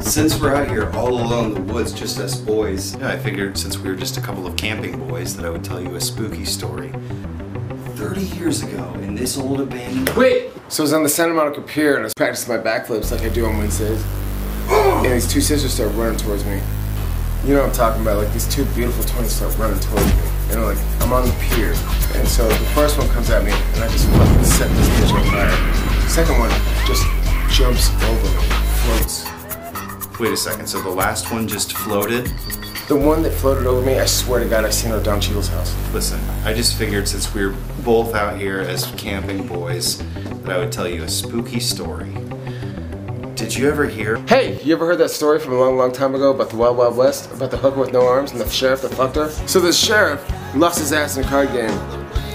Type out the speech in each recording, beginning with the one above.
Since we're out here all alone in the woods, just us boys, I figured since we were just a couple of camping boys that I would tell you a spooky story. 30 years ago, in this old abandoned... Wait! So I was on the Santa Monica Pier and I was practicing my backflips like I do on Wednesdays. and these two sisters start running towards me. You know what I'm talking about, like these two beautiful twins start running towards me. And I'm like, I'm on the pier. And so the first one comes at me and I just fucking set this bitch on fire. The second one just jumps over me, floats. Wait a second, so the last one just floated? The one that floated over me, I swear to God, I seen her down Cheadle's house. Listen, I just figured since we are both out here as camping boys, that I would tell you a spooky story. Did you ever hear? Hey, you ever heard that story from a long, long time ago about the Wild Wild West? About the hooker with no arms and the sheriff that fucked her? So the sheriff lost his ass in a card game.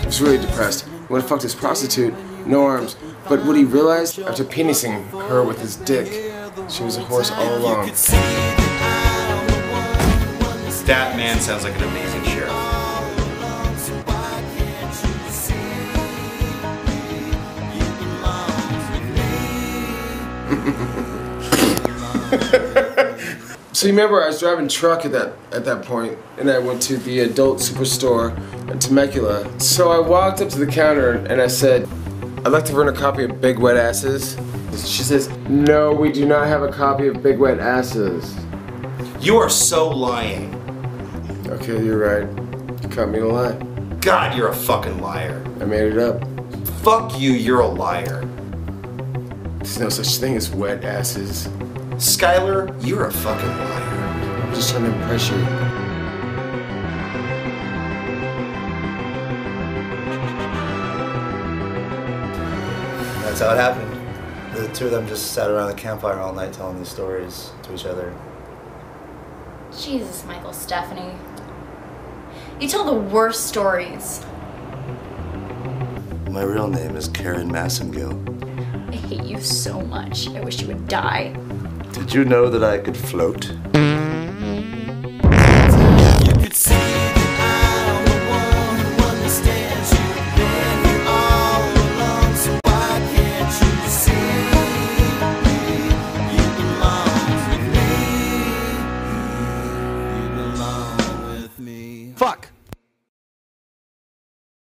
He was really depressed. He went and fucked his prostitute, no arms. But what he realized after penising her with his dick, she was a horse all along. That man sounds like an amazing sheriff. So you remember I was driving truck at that at that point, and I went to the adult superstore in Temecula. So I walked up to the counter and I said, "I'd like to rent a copy of Big Wet Asses." She says, "No, we do not have a copy of Big Wet Asses." You are so lying. Okay, you're right. You caught me in a lie. God, you're a fucking liar. I made it up. Fuck you, you're a liar. There's no such thing as wet asses. Skylar, you're a fucking liar. I'm just trying to impress you. That's how it happened. The two of them just sat around the campfire all night telling these stories to each other. Jesus, Michael Stephanie. You tell the worst stories. My real name is Karen Massengill. I hate you so much. I wish you would die. Did you know that I could float? Fuck.